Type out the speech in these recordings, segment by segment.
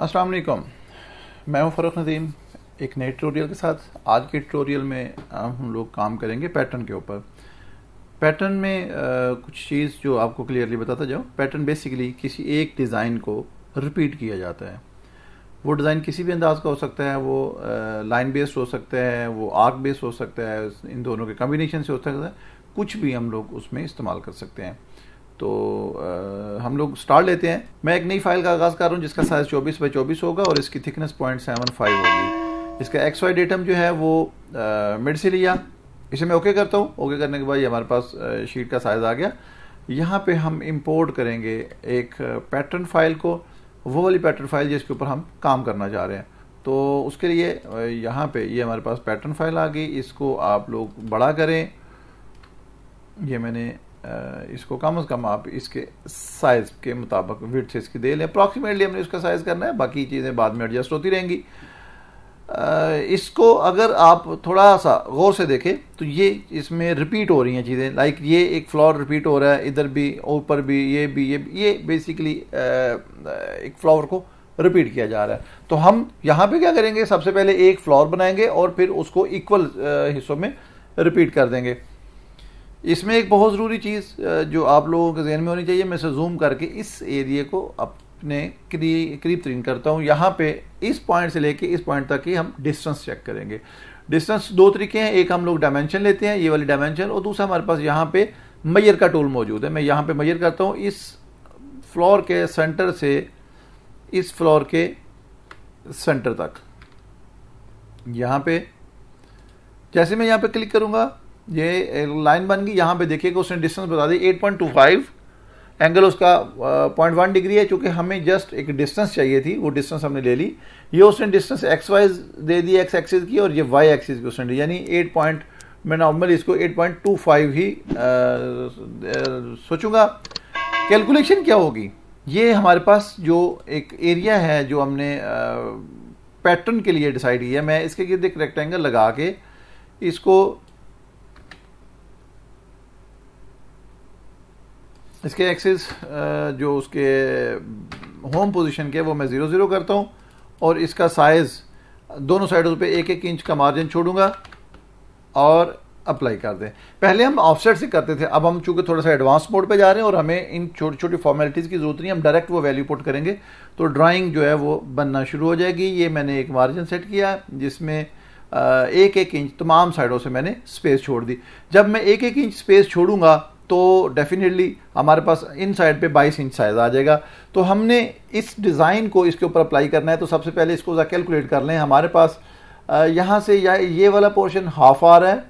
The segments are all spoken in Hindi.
अस्सलाम वालेकुम। मैं हूँ फ़रुख नदीम एक नए ट्यूटोरियल के साथ। आज के ट्यूटोरियल में हम लोग काम करेंगे पैटर्न के ऊपर। पैटर्न में आ, कुछ चीज़ जो आपको क्लियरली बताता जाऊँ। पैटर्न बेसिकली किसी एक डिज़ाइन को रिपीट किया जाता है। वो डिज़ाइन किसी भी अंदाज का हो सकता है वो लाइन बेस्ड हो सकता है वो आर्क बेस्ड हो सकता है इन दोनों के कम्बिनेशन से हो सकता है। कुछ भी हम लोग उसमें इस्तेमाल कर सकते हैं। तो आ, हम लोग स्टार्ट लेते हैं। मैं एक नई फ़ाइल का आगाज़ कर रहा हूँ जिसका साइज़ 24 बाई 24 होगा और इसकी थिकनेस पॉइंट सेवन फाइव होगी। इसका एक्स वाई डेटम जो है वो मिड से लिया। इसे मैं ओके करता हूँ। ओके करने के बाद ये हमारे पास शीट का साइज़ आ गया। यहाँ पे हम इंपोर्ट करेंगे एक पैटर्न फ़ाइल को। वो वाली पैटर्न फ़ाइल जिसके ऊपर हम काम करना चाह रहे हैं। तो उसके लिए यहाँ पे ये हमारे पास पैटर्न फ़ाइल आ गई। इसको आप लोग बड़ा करें। ये मैंने इसको कम अज़ कम आप इसके साइज़ के मुताबिक विथ से इसकी दे लें। अप्रॉक्सीमेटली हमने इसका साइज़ करना है बाकी चीज़ें बाद में एडजस्ट होती रहेंगी। इसको अगर आप थोड़ा सा गौर से देखें तो ये इसमें रिपीट हो रही हैं चीज़ें। लाइक ये एक फ्लावर रिपीट हो रहा है इधर भी ऊपर भी ये भी ये भी, ये बेसिकली एक फ्लावर को रिपीट किया जा रहा है। तो हम यहाँ पे क्या करेंगे? सबसे पहले एक फ्लावर बनाएँगे और फिर उसको इक्वल हिस्सों में रिपीट कर देंगे। इसमें एक बहुत ज़रूरी चीज़ जो आप लोगों के जहन में होनी चाहिए, मैं इसे जूम करके इस एरिए को अपने करीब तरीन करता हूँ। यहाँ पे इस पॉइंट से लेके इस पॉइंट तक ही हम डिस्टेंस चेक करेंगे। डिस्टेंस दो तरीके हैं, एक हम लोग डायमेंशन लेते हैं, ये वाली डायमेंशन और दूसरा हमारे पास यहाँ पे मैयर का टूल मौजूद है। मैं यहाँ पे मैयर करता हूँ। इस फ्लोर के सेंटर से इस फ्लोर के सेंटर तक। यहाँ पे, जैसे मैं यहाँ पे क्लिक करूँगा ये लाइन बन गई। यहाँ पे देखिएगा उसने डिस्टेंस बता दी 8.25 एंगल उसका पॉइंट वन डिग्री है, क्योंकि हमें जस्ट एक डिस्टेंस चाहिए थी, वो डिस्टेंस हमने ले ली। ये उसने डिस्टेंस एक्स वाइज दे दी एक्स एक्सिस की, और ये वाई एक्सिस की उसने यानी एट पॉइंट मैं नॉर्मली इसको 8.25 ही सोचूँगा। कैलकुलेशन क्या होगी? ये हमारे पास जो एक एरिया है, जो हमने पैटर्न के लिए डिसाइड किया मैं इसके गिर्द एक रेक्टेंगल लगा के इसको इसके एक्सेस जो उसके होम पोजीशन के, वो मैं ज़ीरो ज़ीरो करता हूँ और इसका साइज़ दोनों साइडों पे एक एक इंच का मार्जिन छोड़ूँगा और अप्लाई कर दें। पहले हम ऑफसेट से करते थे, अब हम चूँकि थोड़ा सा एडवांस मोड पे जा रहे हैं और हमें इन छोटी छोटी फॉर्मेलिटीज़ की ज़रूरत नहीं हम डायरेक्ट वो वैल्यू पुट करेंगे तो ड्राइंग जो है वो बनना शुरू हो जाएगी। ये मैंने एक मार्जिन सेट किया जिसमें एक एक इंच तमाम साइडों से मैंने स्पेस छोड़ दी। जब मैं एक एक इंच स्पेस छोड़ूँगा तो डेफिनेटली हमारे पास इन साइड पे 22 इंच साइज़ आ जाएगा। तो हमने इस डिज़ाइन को इसके ऊपर अप्लाई करना है तो सबसे पहले इसको ज़रा कैलकुलेट कर लें। हमारे पास यहाँ से या ये वाला पोर्शन हाफ़ आ रहा है,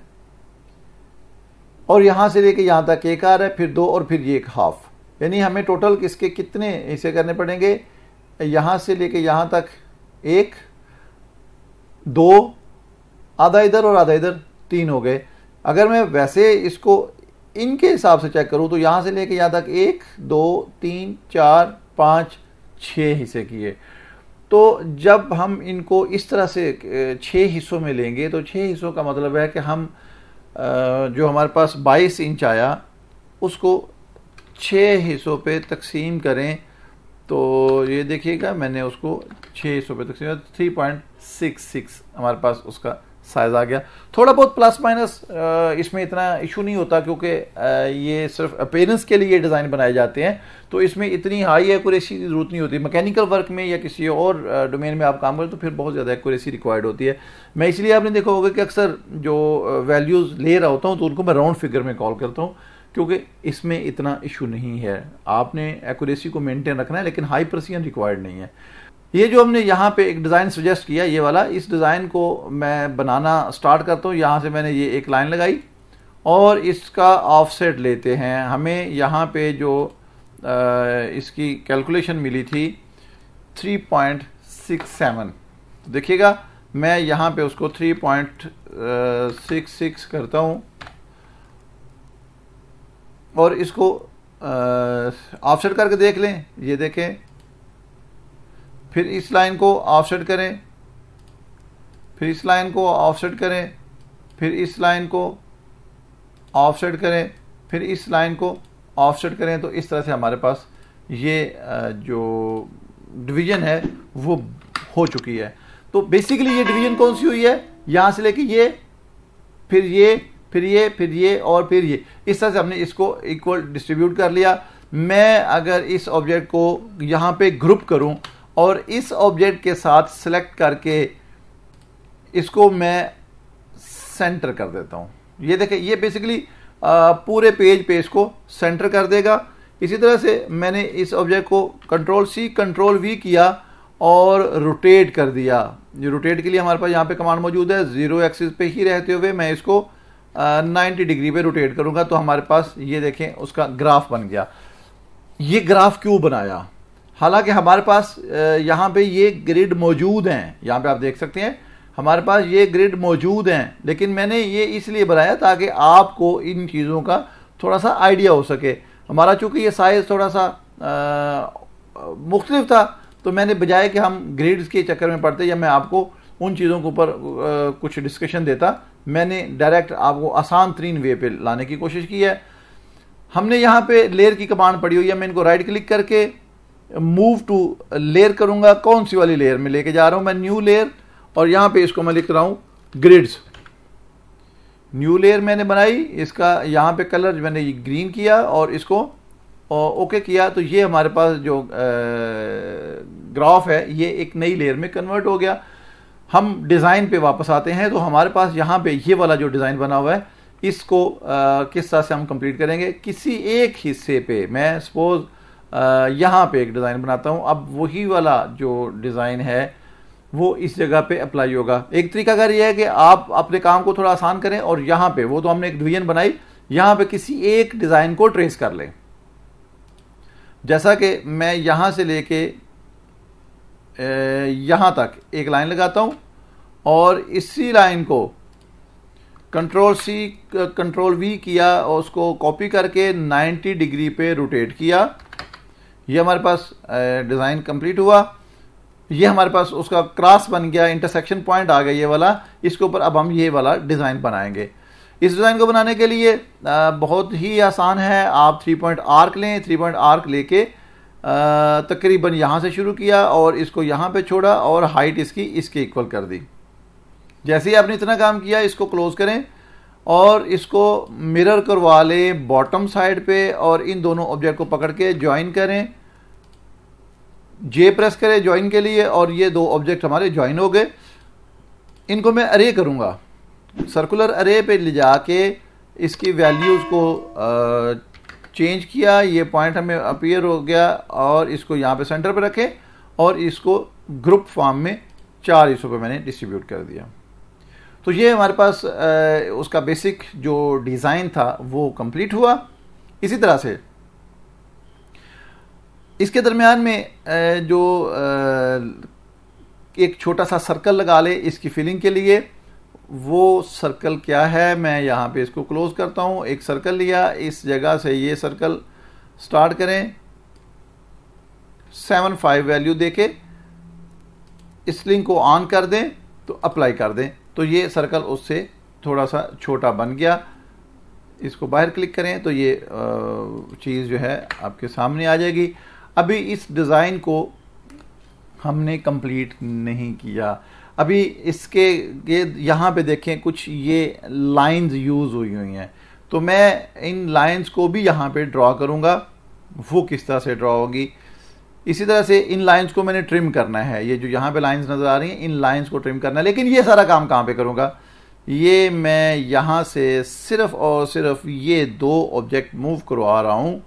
और यहाँ से लेके यहाँ तक एक आ रहा है, फिर दो और फिर ये एक हाफ़ यानी हमें टोटल इसके कितने हिस्से करने पड़ेंगे? यहाँ से लेके यहाँ तक एक, दो, आधा इधर और आधा इधर तीन हो गए। अगर मैं वैसे इसको इनके हिसाब से चेक करूँ तो यहाँ से लेके यहाँ तक एक, दो, तीन, चार, पाँच छः हिस्से किए। तो जब हम इनको इस तरह से छः हिस्सों में लेंगे तो छः हिस्सों का मतलब है कि हम जो हमारे पास 22 इंच आया, उसको छः हिस्सों पे तकसीम करें। तो ये देखिएगा, मैंने उसको छः हिस्सों पे तकसीम थ्री पॉइंट सिक्स सिक्स हमारे पास उसका साइज़ आ गया। थोड़ा बहुत प्लस माइनस इसमें इतना इशू नहीं होता क्योंकि ये सिर्फ़ अपेयरेंस के लिए डिज़ाइन बनाए जाते हैं। तो इसमें इतनी हाई एक्यूरेसी की ज़रूरत नहीं होती। मैकेनिकल वर्क में या किसी और डोमेन में आप काम करें तो फिर बहुत ज़्यादा एक्यूरेसी रिक्वायर्ड होती है। मैं इसलिए आपने देखा होगा कि अक्सर जो वैल्यूज़ ले रहा होता हूँ तो उनको मैं राउंड फिगर में कॉल करता हूँ, क्योंकि इसमें इतना इशू नहीं है। आपने एक्यूरेसी को मेंटेन रखना है, लेकिन हाई प्रसियन रिक्वायर्ड नहीं है। ये जो हमने यहाँ पे एक डिज़ाइन सजेस्ट किया ये वाला इस डिज़ाइन को मैं बनाना स्टार्ट करता हूँ। यहाँ से मैंने ये एक लाइन लगाई और इसका ऑफसेट लेते हैं। हमें यहाँ पे जो आ, इसकी कैलकुलेशन मिली थी 3.67 तो देखिएगा मैं यहाँ पे उसको 3.66 करता हूँ और इसको ऑफसेट करके देख लें। ये देखें फिर इस लाइन को ऑफसेट करें। फिर इस लाइन को ऑफसेट करें। फिर इस लाइन को ऑफसेट करें। फिर इस लाइन को ऑफसेट करें। तो इस तरह से हमारे पास ये जो डिवीज़न है, वो हो चुकी है। तो बेसिकली ये डिवीज़न कौन सी हुई है? यहाँ से लेके ये, फिर ये फिर ये फिर ये और फिर ये। इस तरह से हमने इसको इक्वल डिस्ट्रीब्यूट कर लिया। मैं अगर इस ऑब्जेक्ट को यहाँ पे ग्रुप करूँ और इस ऑब्जेक्ट के साथ सेलेक्ट करके इसको मैं सेंटर कर देता हूँ। ये देखें, ये बेसिकली पूरे पेज पे इसको सेंटर कर देगा। इसी तरह से मैंने इस ऑब्जेक्ट को कंट्रोल सी कंट्रोल वी किया और रोटेट कर दिया। जो रोटेट के लिए हमारे पास यहाँ पे कमांड मौजूद है। ज़ीरो एक्सिस पे ही रहते हुए मैं इसको नाइन्टी डिग्री पे रोटेट करूँगा। तो हमारे पास ये देखें, उसका ग्राफ बन गया। ये ग्राफ क्यों बनाया? हालाँकि हमारे पास यहाँ पे ये ग्रिड मौजूद हैं। यहाँ पे आप देख सकते हैं, हमारे पास ये ग्रिड मौजूद हैं, लेकिन मैंने ये इसलिए बनाया ताकि आपको इन चीज़ों का थोड़ा सा आइडिया हो सके। हमारा चूँकि ये साइज़ थोड़ा सा मुख्तलिफ़ था तो मैंने बजाय कि हम ग्रेड्स के चक्कर में पड़ते या मैं आपको उन चीज़ों के ऊपर कुछ डिस्कशन देता, मैंने डायरेक्ट आपको आसान तरीन वे पे लाने की कोशिश की है। हमने यहाँ पे लेयर की कमांड पड़ी हुई है, मैं इनको राइट क्लिक करके मूव टू लेयर करूँगा, कौन सी वाली लेयर में लेके जा रहा हूँ, मैं न्यू लेयर और यहाँ पे इसको मैं लिख रहा हूँ ग्रिड्स न्यू लेयर मैंने बनाई, इसका यहाँ पे कलर मैंने ग्रीन किया और इसको ओके किया। तो ये हमारे पास जो ग्राफ है, ये एक नई लेयर में कन्वर्ट हो गया। हम डिज़ाइन पे वापस आते हैं तो हमारे पास यहाँ पे ये वाला जो डिज़ाइन बना हुआ है, इसको किस तरह से हम कंप्लीट करेंगे? किसी एक हिस्से पे, मैं सपोज़ यहाँ पे एक डिज़ाइन बनाता हूँ। अब वही वाला जो डिज़ाइन है, वो इस जगह पे अप्लाई होगा। एक तरीका अगर यह है कि आप अपने काम को थोड़ा आसान करें और यहाँ पे, वो तो हमने एक डिवीज़न बनाई, यहाँ पे किसी एक डिज़ाइन को ट्रेस कर लें। जैसा कि मैं यहाँ से लेके यहाँ तक एक लाइन लगाता हूँ और इसी लाइन को कंट्रोल सी कंट्रोल वी किया और उसको कॉपी करके 90 डिग्री पे रोटेट किया। ये हमारे पास डिज़ाइन कंप्लीट हुआ। ये हमारे पास उसका क्रॉस बन गया इंटरसेक्शन पॉइंट आ गया ये वाला। इसके ऊपर अब हम ये वाला डिज़ाइन बनाएँगे। इस डिज़ाइन को बनाने के लिए बहुत ही आसान है। आप थ्री पॉइंट आर्क लें थ्री पॉइंट आर्क लेके तकरीबन यहाँ से शुरू किया और इसको यहाँ पे छोड़ा और हाइट इसकी इसके इक्वल कर दी। जैसे ही आपने इतना काम किया, इसको क्लोज करें और इसको मिरर करवा लें बॉटम साइड पे और इन दोनों ऑब्जेक्ट को पकड़ के ज्वाइन करें। जे प्रेस करें ज्वाइन के लिए और ये दो ऑब्जेक्ट हमारे ज्वाइन हो गए। इनको मैं अरे करूँगा। सर्कुलर अरे पे ले जाके इसकी वैल्यूज़ को चेंज किया ये पॉइंट हमें अपीयर हो गया और इसको यहाँ पे सेंटर पे रखें और इसको ग्रुप फॉर्म में चार हिस्सों पे मैंने डिस्ट्रीब्यूट कर दिया। तो ये हमारे पास आ, उसका बेसिक जो डिज़ाइन था वो कंप्लीट हुआ। इसी तरह से इसके दरमियान में जो एक छोटा सा सर्कल लगा ले इसकी फिलिंग के लिए, वो सर्कल क्या है, मैं यहाँ पे इसको क्लोज करता हूँ, एक सर्कल लिया, इस जगह से ये सर्कल स्टार्ट करें सेवन फाइव वैल्यू देके, इस लिंक को ऑन कर दें तो अप्लाई कर दें तो ये सर्कल उससे थोड़ा सा छोटा बन गया। इसको बाहर क्लिक करें तो ये चीज़ जो है आपके सामने आ जाएगी। अभी इस डिज़ाइन को हमने कंप्लीट नहीं किया। अभी इसके, ये यहाँ पे देखें, कुछ ये लाइंस यूज़ हुई हुई हैं। तो मैं इन लाइंस को भी यहाँ पे ड्रॉ करूँगा। वो किस तरह से ड्रॉ होगी? इसी तरह से इन लाइंस को मैंने ट्रिम करना है। ये जो यहाँ पे लाइंस नज़र आ रही हैं, इन लाइंस को ट्रिम करना है। लेकिन ये सारा काम कहाँ पे करूँगा? ये मैं यहाँ से सिर्फ़ और सिर्फ़ ये दो ऑब्जेक्ट मूव करवा रहा हूँ।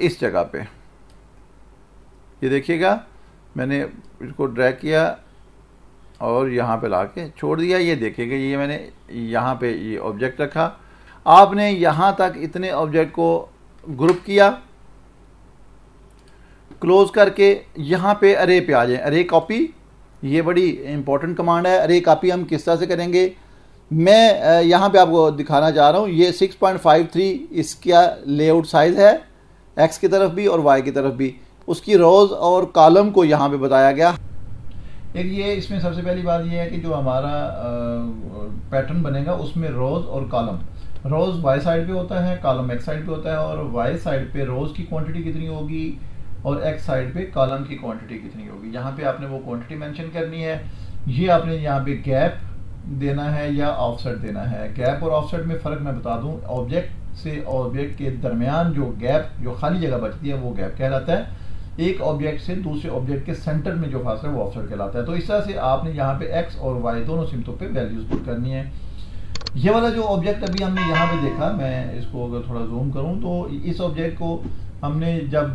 इस जगह पे। ये देखिएगा, मैंने इसको ड्रैग किया और यहाँ पे ला के छोड़ दिया। ये देखिएगा ये मैंने यहाँ पे ये ऑब्जेक्ट रखा। आपने यहाँ तक इतने ऑब्जेक्ट को ग्रुप किया। क्लोज करके यहाँ पे अरे पे आ जाए। अरे कॉपी ये बड़ी इंपॉर्टेंट कमांड है। अरे कॉपी हम किस तरह से करेंगे? मैं यहाँ पे आपको दिखाना चाह रहा हूँ। ये 6.53 इसका लेआउट साइज़ है। एक्स की तरफ़ भी और वाई की तरफ़ भी। उसकी रोज़ और कॉलम को यहाँ पे बताया गया। एक ये इसमें सबसे पहली बात ये है कि जो हमारा पैटर्न बनेगा, उसमें रोज़ और कॉलम। रोज़ वाई साइड पे होता है, कॉलम एक्स साइड पे होता है और वाई साइड पे रोज़ की क्वांटिटी कितनी होगी और एक्स साइड पे कॉलम की क्वांटिटी कितनी होगी। यहाँ पे आपने वो क्वांटिटी मेंशन करनी है। ये आपने यहाँ पे गैप देना है या ऑफसेट देना है। गैप और ऑफसेट में फ़र्क मैं बता दूँ। ऑब्जेक्ट से ऑब्जेक्ट के दरमियान जो गैप जो खाली जगह बचती है वो गैप कहलाता है। एक ऑब्जेक्ट से दूसरे ऑब्जेक्ट के सेंटर में जो फासला है वो ऑफसेट कहलाता है। तो इस तरह से आपने यहाँ पे एक्स और वाई दोनों सिमतों पे वैल्यूज़ पुट करनी है। ये वाला जो ऑब्जेक्ट अभी हमने यहाँ पे देखा मैं इसको अगर थोड़ा जूम करूँ तो इस ऑब्जेक्ट को हमने जब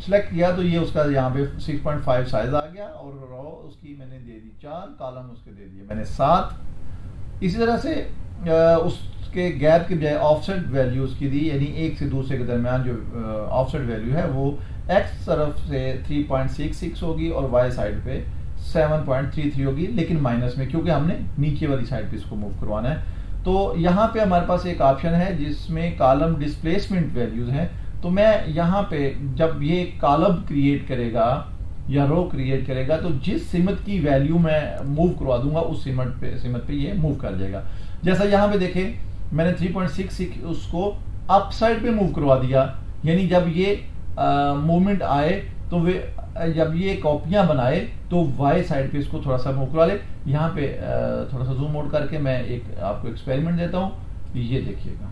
सेलेक्ट किया तो ये उसका यहाँ पे 6.5 साइज़ आ गया और रॉ उसकी मैंने दे दी चार कॉलम उसके दे दिए मैंने सात। इसी तरह से आ, उसके गैप की बजाय ऑफसेट वैल्यूज़ की दी, यानी एक से दूसरे के दरमियान जो ऑफसेट वैल्यू है, वो एक्स तरफ़ से 3.66 होगी और वाई साइड पे 7.33 होगी, लेकिन माइनस में, क्योंकि हमने नीचे वाली साइड पे इसको मूव करवाना है। तो यहाँ पे हमारे पास एक ऑप्शन है जिसमें कॉलम डिस्प्लेसमेंट वैल्यूज़ हैं। तो मैं यहाँ पे जब ये कॉलम क्रिएट करेगा या रो क्रिएट करेगा तो जिस सिमत की वैल्यू मैं मूव करवा दूँगा, उस सिमट पे, सिमत पे ये मूव कर जाएगा जैसा यहाँ पे देखें मैंने 3.66 उसको अप साइड पे मूव करवा दिया। यानी जब ये मूवमेंट आए तो वे, जब ये कॉपियाँ बनाए तो वाई साइड पे इसको थोड़ा सा मूव करवा ले। यहाँ पे थोड़ा सा जूम आउट करके मैं एक, आपको एक्सपेरिमेंट देता हूँ। ये देखिएगा।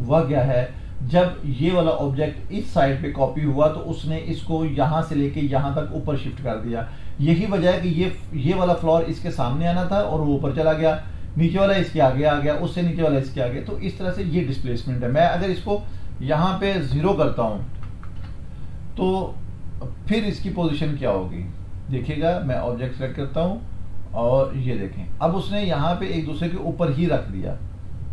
वह क्या है? जब ये वाला ऑब्जेक्ट इस साइड पे कॉपी हुआ तो उसने इसको यहाँ से लेके यहाँ तक ऊपर शिफ्ट कर दिया। यही वजह है कि ये ये वाला फ्लोर इसके सामने आना था और वो ऊपर चला गया। नीचे वाला इसके आगे आ गया, उससे नीचे वाला इसके आगे। तो इस तरह से ये डिस्प्लेसमेंट है। मैं अगर इसको यहाँ पे ज़ीरो करता हूँ तो फिर इसकी पोजिशन क्या होगी? देखिएगा, मैं ऑब्जेक्ट सेलेक्ट करता हूँ और ये देखें। अब उसने यहाँ पे एक दूसरे के ऊपर ही रख दिया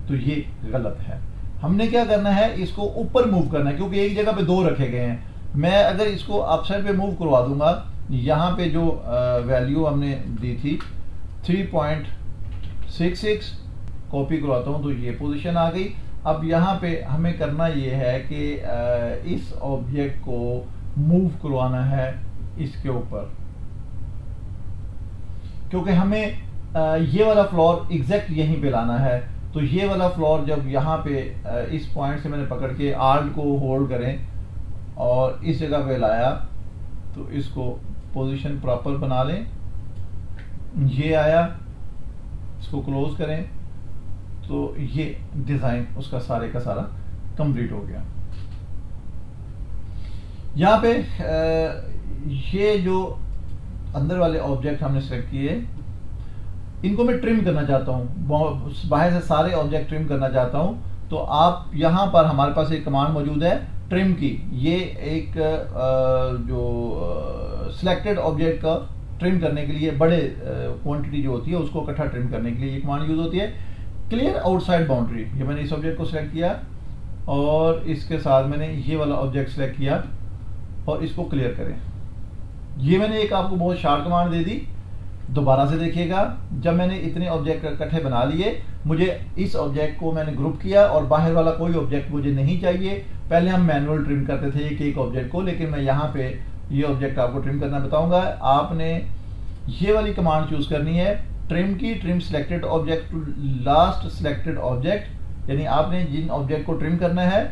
तो ये गलत है। हमने क्या करना है? इसको ऊपर मूव करना है, क्योंकि एक जगह पे दो रखे गए हैं। मैं अगर इसको अपसाइड पे मूव करवा दूँगा, यहाँ पे जो वैल्यू हमने दी थी 3.66 कॉपी करवाता हूँ तो ये पोजीशन आ गई। अब यहाँ पे हमें करना ये है कि इस ऑब्जेक्ट को मूव करवाना है इसके ऊपर। क्योंकि हमें ये वाला फ्लोर एग्जैक्ट यहीं पे लाना है। तो ये वाला फ्लोर जब यहाँ पे इस पॉइंट से मैंने पकड़ के आर्ट को होल्ड करें और इस जगह पे लाया तो इसको पोजीशन प्रॉपर बना लें। ये आया। इसको क्लोज करें तो ये डिज़ाइन उसका सारे का सारा कंप्लीट हो गया। यहाँ पे ये जो अंदर वाले ऑब्जेक्ट हमने सेलेक्ट किए, इनको मैं ट्रिम करना चाहता हूँ। बाहर से सारे ऑब्जेक्ट ट्रिम करना चाहता हूँ। तो आप यहाँ पर, हमारे पास एक कमांड मौजूद है ट्रिम की। ये एक जो सिलेक्टेड ऑब्जेक्ट का ट्रिम करने के लिए बड़े क्वांटिटी जो होती है, उसको इकट्ठा ट्रिम करने के लिए ये कमांड यूज़ होती है। क्लियर आउटसाइड बाउंड्री ये मैंने इस ऑब्जेक्ट को सिलेक्ट किया और इसके साथ मैंने ये वाला ऑब्जेक्ट सिलेक्ट किया और इसको क्लियर करें। ये मैंने एक आपको बहुत शार्ट कमांड दे दी। दोबारा से देखिएगा, जब मैंने इतने ऑब्जेक्ट इकट्ठे बना लिए, मुझे इस ऑब्जेक्ट को मैंने ग्रुप किया और बाहर वाला कोई ऑब्जेक्ट मुझे नहीं चाहिए। पहले हम मैनुअल ट्रिम करते थे एक एक ऑब्जेक्ट को, लेकिन मैं यहाँ पे ये ऑब्जेक्ट आपको ट्रिम करना बताऊँगा। आपने ये वाली कमांड चूज़ करनी है। ट्रिम की trim selected object to last selected object यानी आपने जिन ऑब्जेक्ट को ट्रिम करना है,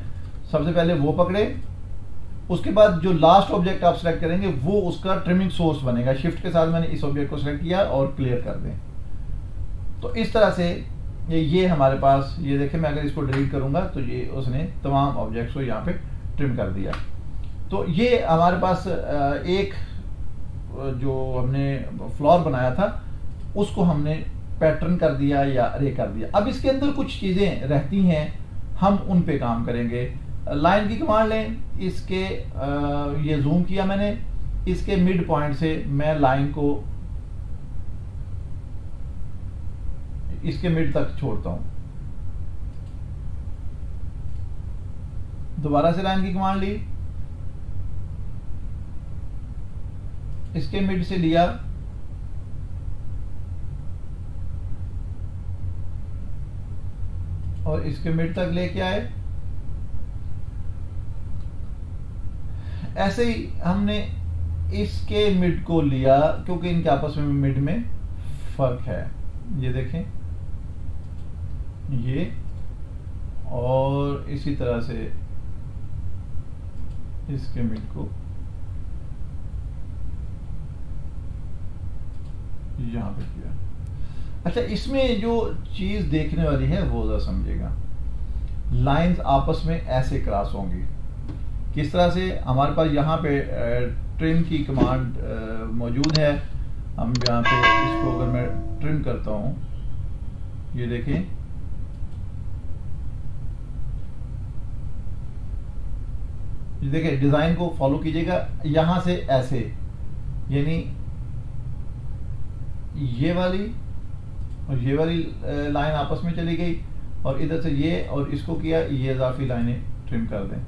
सबसे पहले वो पकड़े। उसके बाद जो लास्ट ऑब्जेक्ट आप सिलेक्ट करेंगे, वो उसका ट्रिमिंग सोर्स बनेगा। शिफ्ट के साथ मैंने इस ऑब्जेक्ट को सिलेक्ट किया और क्लियर कर दें। तो इस तरह से ये ये हमारे पास, ये देखें मैं अगर इसको डिलीट करूँगा तो ये उसने तमाम ऑब्जेक्ट्स को यहाँ पे ट्रिम कर दिया। तो ये हमारे पास एक जो हमने फ्लोर बनाया था, उसको हमने पैटर्न कर दिया या रे कर दिया। अब इसके अंदर कुछ चीज़ें रहती हैं, हम उन पे काम करेंगे। लाइन की कमांड लें, इसके ये जूम किया मैंने, इसके मिड पॉइंट से मैं लाइन को इसके मिड तक छोड़ता हूँ। दोबारा से लाइन की कमांड ली। इसके मिड से लिया। और इसके मिड तक लेके आए। ऐसे ही हमने इसके मिड को लिया, क्योंकि इनके आपस में मिड में फ़र्क है। ये देखें। ये और इसी तरह से इसके मिड को यहाँ पे किया अच्छा इसमें जो चीज़ देखने वाली है, वो जरा समझेगा लाइंस आपस में ऐसे क्रॉस होंगी। किस तरह से? हमारे पास यहाँ पे ट्रिम की कमांड मौजूद है। हम यहाँ पे इसको अगर मैं ट्रिम करता हूँ, ये देखें। ये देखें डिज़ाइन को फॉलो कीजिएगा। यहाँ से ऐसे, यानी ये वाली और ये वाली लाइन आपस में चली गई और इधर से ये और इसको किया, ये इजाफी लाइनें ट्रिम कर दें।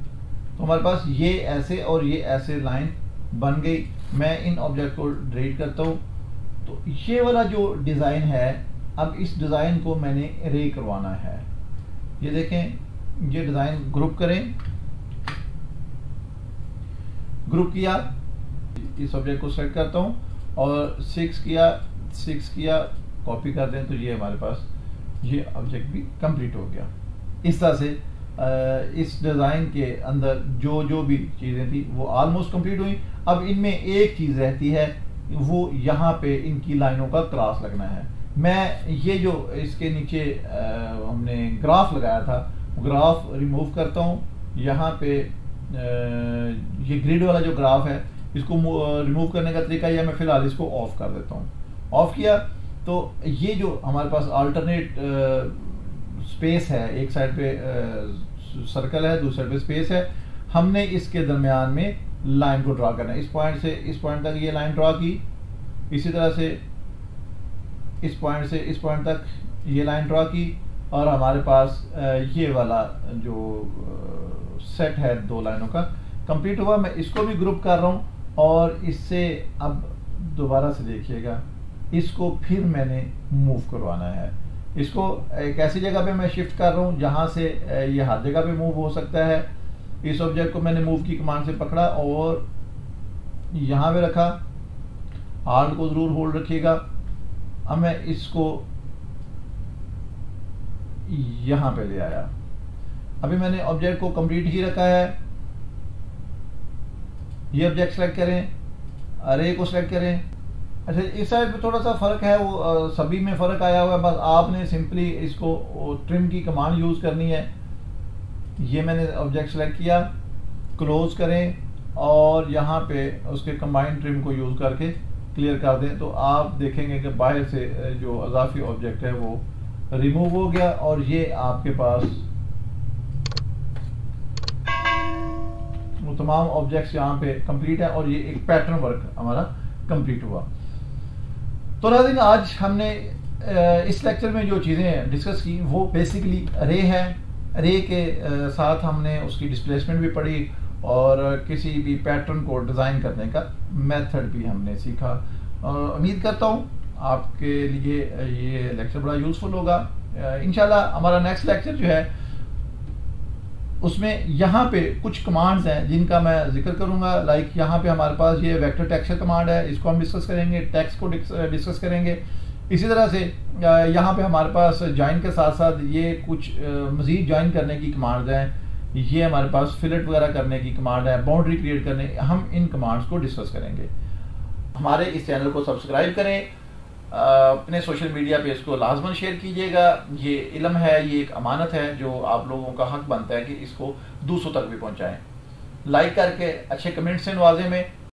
तो हमारे पास ये ऐसे और ये ऐसे लाइन बन गई। मैं इन ऑब्जेक्ट को डिलीट करता हूँ। तो ये वाला जो डिज़ाइन है, अब इस डिज़ाइन को मैंने रे करवाना है। ये देखें, ये डिज़ाइन ग्रुप करें। ग्रुप किया, इस ऑब्जेक्ट को सेलेक्ट करता हूँ और सिक्स किया सिक्स किया कॉपी कर दें तो ये हमारे पास ये ऑब्जेक्ट भी कंप्लीट हो गया। इस तरह से इस डिज़ाइन के अंदर जो जो भी चीज़ें थी, वो ऑलमोस्ट कंप्लीट हुई। अब इनमें एक चीज़ रहती है, वो यहाँ पे इनकी लाइनों का क्रॉस लगना है। मैं ये जो इसके नीचे हमने ग्राफ लगाया था ग्राफ रिमूव करता हूँ। यहाँ पे ये ग्रिड वाला जो ग्राफ है, इसको रिमूव करने का तरीका यह मैं फ़िलहाल इसको ऑफ़ कर देता हूँ। ऑफ़ किया तो ये जो हमारे पास अल्टरनेट स्पेस है, एक साइड पे सर्कल है, दूसरे पे स्पेस है, हमने इसके दरमियान में लाइन को ड्रा करना है। इस पॉइंट से, इस पॉइंट तक ये लाइन ड्रा की, इसी तरह से, इस पॉइंट से, इस पॉइंट तक ये लाइन ड्रा की, और हमारे पास ये वाला जो सेट है दो लाइनों का कंप्लीट हुआ। मैं इसको भी ग्रुप कर रहा हूँ, और इससे अब दोबारा से देखिएगा। इसको फिर मैंने मूव करवाना है। इसको एक ऐसी जगह पे मैं शिफ्ट कर रहा हूँ जहाँ से ये हर जगह पे मूव हो सकता है। इस ऑब्जेक्ट को मैंने मूव की कमांड से पकड़ा और यहाँ पे रखा। आर्ट को ज़रूर होल्ड रखिएगा। अब मैं इसको यहाँ पे ले आया। अभी मैंने ऑब्जेक्ट को कंप्लीट ही रखा है। ये ऑब्जेक्ट सेलेक्ट करें। अरे को सेलेक्ट करें। अच्छा इस साइड पे थोड़ा सा फ़र्क है वो आ, सभी में फ़र्क आया हुआ है बस आपने सिंपली इसको ट्रिम की कमांड यूज़ करनी है। ये मैंने ऑब्जेक्ट सेलेक्ट किया क्लोज करें और यहाँ पे उसके कंबाइंड ट्रिम को यूज़ करके क्लियर कर दें। तो आप देखेंगे कि बाहर से जो अजाफी ऑब्जेक्ट है वो रिमूव हो गया और ये आपके पास वो तमाम ऑब्जेक्ट्स यहाँ पे कंप्लीट है और ये एक पैटर्न वर्क हमारा कंप्लीट हुआ। तो नाजिन आज हमने इस लेक्चर में जो चीज़ें डिस्कस की, वो बेसिकली रे है। रे के साथ हमने उसकी डिस्प्लेसमेंट भी पढ़ी और किसी भी पैटर्न को डिज़ाइन करने का मेथड भी हमने सीखा। और उम्मीद करता हूँ आपके लिए ये लेक्चर बड़ा यूज़फुल होगा। इंशाल्लाह हमारा नेक्स्ट लेक्चर जो है उसमें यहाँ पे कुछ कमांड्स हैं जिनका मैं ज़िक्र करूँगा। लाइक यहाँ पे हमारे पास ये वेक्टर टेक्सचर कमांड है, इसको हम डिस्कस करेंगे टेक्स्ट को डिस्कस करेंगे। इसी तरह से यहाँ पे हमारे पास ज्वाइन के साथ साथ ये कुछ मज़ीद जॉइन करने की कमांड्स हैं। ये हमारे पास फिलेट वगैरह करने की कमांड है बाउंड्री क्रिएट करने, हम इन कमांड्स को डिस्कस करेंगे। हमारे इस चैनल को सब्सक्राइब करें अपने सोशल मीडिया पे इसको लाजमन शेयर कीजिएगा। ये इलम है, ये एक अमानत है जो आप लोगों का हक बनता है कि इसको दूसरों तक भी पहुंचाएँ। लाइक करके, अच्छे कमेंट्स से नवाजे में।